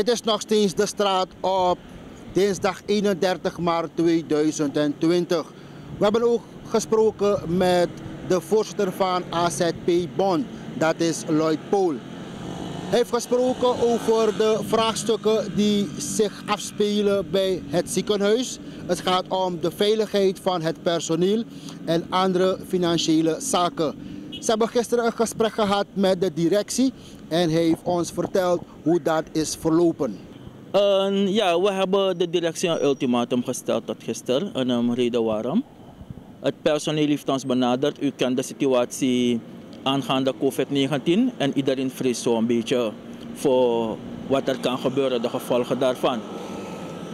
Dit is nog steeds de straat op dinsdag 31 maart 2020. We hebben ook gesproken met de voorzitter van AZP Bond, dat is Lloyd Pool. Hij heeft gesproken over de vraagstukken die zich afspelen bij het ziekenhuis. Het gaat om de veiligheid van het personeel en andere financiële zaken. Ze hebben gisteren een gesprek gehad met de directie en heeft ons verteld hoe dat is verlopen. Ja, we hebben de directie een ultimatum gesteld tot gisteren. En um, reden waarom. Het personeel heeft ons benaderd. U kent de situatie aangaande COVID-19 en iedereen vreest zo'n beetje voor wat er kan gebeuren, de gevolgen daarvan.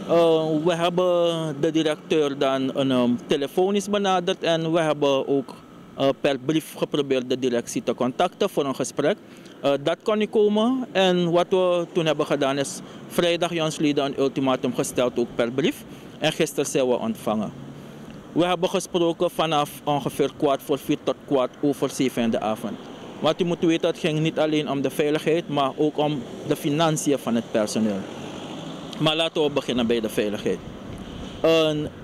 Uh, we hebben de directeur dan een um, telefonisch benaderd en we hebben ook per brief geprobeerd de directie te contacten voor een gesprek. Uh, dat kon niet komen en wat we toen hebben gedaan is vrijdag jonsleden een ultimatum gesteld ook per brief en gisteren zijn we ontvangen. We hebben gesproken vanaf ongeveer kwart voor vier tot kwart over zeven in de avond. Wat u moet weten, het ging niet alleen om de veiligheid, maar ook om de financiën van het personeel. Maar laten we beginnen bij de veiligheid.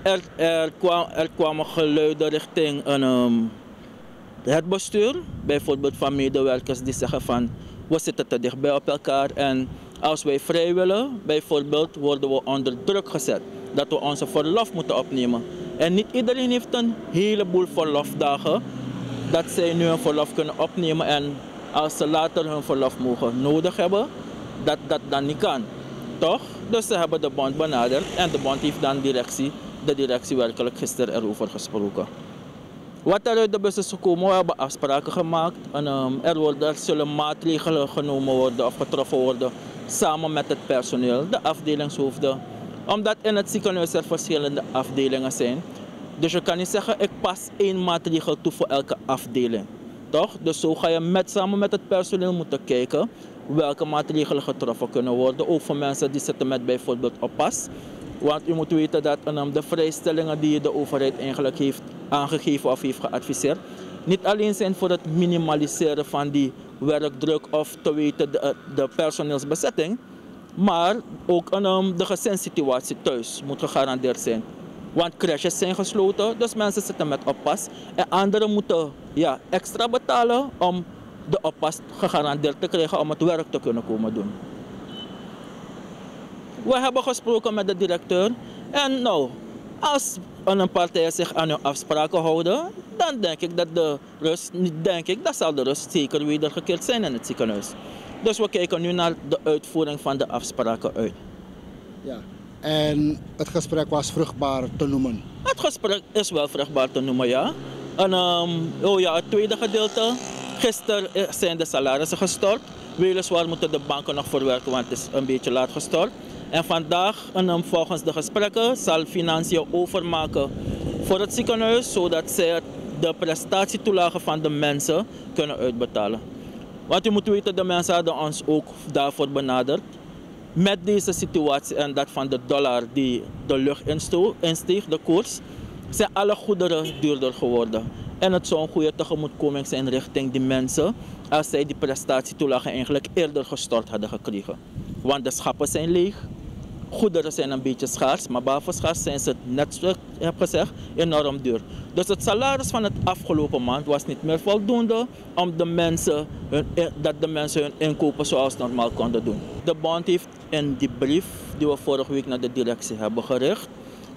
er, er, kwam, er kwamen geluiden richting een, um, het bestuur, bijvoorbeeld van medewerkers die zeggen van we zitten te dichtbij op elkaar en als wij vrij willen, bijvoorbeeld, worden we onder druk gezet dat we onze verlof moeten opnemen. En niet iedereen heeft een heleboel verlofdagen dat zij nu een verlof kunnen opnemen en als ze later hun verlof mogen nodig hebben, dat dat dan niet kan. Toch? Dus ze hebben de bond benaderd en de bond heeft dan directie, de directie werkelijk gisteren erover gesproken. Wat er uit de bus is gekomen, we hebben afspraken gemaakt. En, er, worden, er zullen maatregelen genomen worden of getroffen worden samen met het personeel, de afdelingshoofden. Omdat in het ziekenhuis er verschillende afdelingen zijn. Dus je kan niet zeggen, ik pas één maatregel toe voor elke afdeling. Toch? Dus zo ga je met, samen met het personeel moeten kijken welke maatregelen getroffen kunnen worden. Ook voor mensen die zitten met bijvoorbeeld oppas. Want u moet weten dat um, de vrijstellingen die de overheid eigenlijk heeft aangegeven of heeft geadviseerd, niet alleen zijn voor het minimaliseren van die werkdruk of te weten de, personeelsbezetting, maar ook um, de gezinssituatie thuis moet gegarandeerd zijn. Want crashes zijn gesloten, dus mensen zitten met oppas. En anderen moeten ja, extra betalen om de oppas gegarandeerd te krijgen om het werk te kunnen komen doen. We hebben gesproken met de directeur en nou, als een partij zich aan hun afspraken houden, dan denk ik dat de rust, niet denk ik, dat zal de rust zeker wedergekeerd zijn in het ziekenhuis. Dus we kijken nu naar de uitvoering van de afspraken uit. Ja. En het gesprek was vruchtbaar te noemen? Het gesprek is wel vruchtbaar te noemen, ja. En um, oh ja, het tweede gedeelte. Gisteren zijn de salarissen gestort. Weliswaar moeten de banken nog verwerken, want het is een beetje laat gestort. En vandaag, en volgens de gesprekken, zal Financiën overmaken voor het ziekenhuis, zodat zij de prestatietoelagen van de mensen kunnen uitbetalen. Want u moet weten, de mensen hadden ons ook daarvoor benaderd. Met deze situatie en dat van de dollar die de lucht insteeg, de koers, zijn alle goederen duurder geworden. En het zou een goede tegemoetkoming zijn richting die mensen als zij die prestatietoelagen eigenlijk eerder gestort hadden gekregen. Want de schappen zijn leeg, goederen zijn een beetje schaars, maar behalve schaars zijn ze, net zoals ik heb gezegd, enorm duur. Dus het salaris van het afgelopen maand was niet meer voldoende om de mensen hun, dat de mensen hun inkopen zoals normaal konden doen. De bond heeft in die brief die we vorige week naar de directie hebben gericht,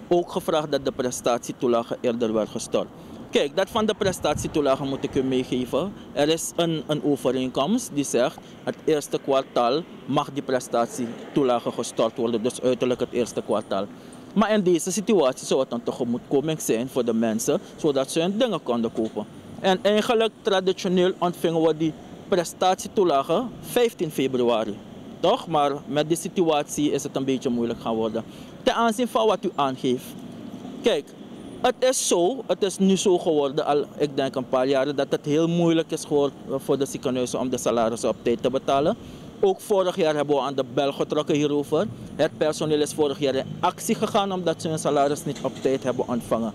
ook gevraagd dat de prestatietoelage eerder werd gestort. Kijk, dat van de prestatietoelage moet ik u meegeven. Er is een, een overeenkomst die zegt het eerste kwartaal mag die prestatietoelage gestort worden, dus uiterlijk het eerste kwartaal. Maar in deze situatie zou het een tegemoetkoming zijn voor de mensen, zodat ze hun dingen konden kopen. En eigenlijk traditioneel ontvingen we die prestatietoelage 15 februari. Toch? Maar met die situatie is het een beetje moeilijk gaan worden. Ten aanzien van wat u aangeeft. Kijk, het is zo, het is nu zo geworden, al ik denk een paar jaren, dat het heel moeilijk is geworden voor de ziekenhuizen om de salarissen op tijd te betalen. Ook vorig jaar hebben we aan de bel getrokken hierover. Het personeel is vorig jaar in actie gegaan omdat ze hun salaris niet op tijd hebben ontvangen.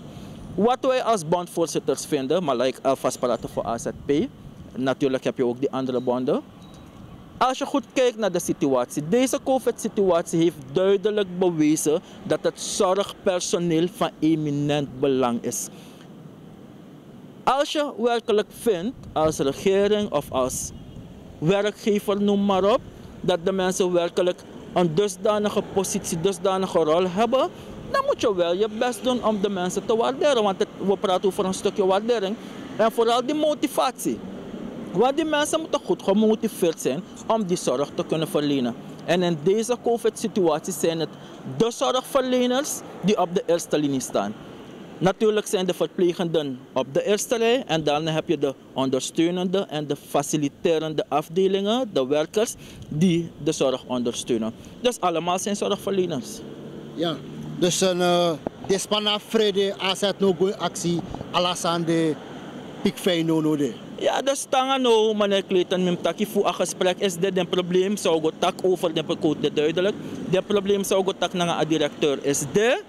Wat wij als bondvoorzitters vinden, maar laat ik alvast praten voor AZP. Natuurlijk heb je ook die andere bonden. Als je goed kijkt naar de situatie, deze COVID-situatie heeft duidelijk bewezen dat het zorgpersoneel van eminent belang is. Als je werkelijk vindt, als regering of als werkgever, noem maar op, dat de mensen werkelijk een dusdanige positie, dusdanige rol hebben, dan moet je wel je best doen om de mensen te waarderen. Want we praten over een stukje waardering. En vooral die motivatie. Want die mensen moeten goed gemotiveerd zijn om die zorg te kunnen verlenen. En in deze COVID-situatie zijn het de zorgverleners die op de eerste linie staan. Natuurlijk zijn de verplegenden op de eerste rij en dan heb je de ondersteunende en de faciliterende afdelingen, de werkers, die de zorg ondersteunen. Dus allemaal zijn zorgverleners. Ja, dus een uh, despana vrede azet no go actie alasande pikfei no de. Ja, dus tanga no, meneer Clayton, mim taki voor een gesprek is dit een probleem, zou go tak over de code duidelijk. De probleem zou go tak naar een directeur is de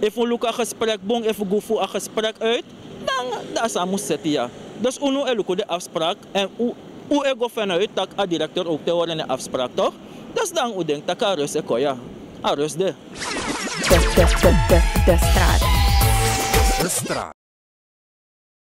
If we look gesprek bong, if we go voor een gesprek uit, dan dat is moet zetten ja. Dus uno eluko de afspraak en u u ego vanuit dat a directeur ook te worden in de afspraak toch? Dus dan u denkt dat rust eko ja. A rust de. De, de, de, de, de straat. De straat.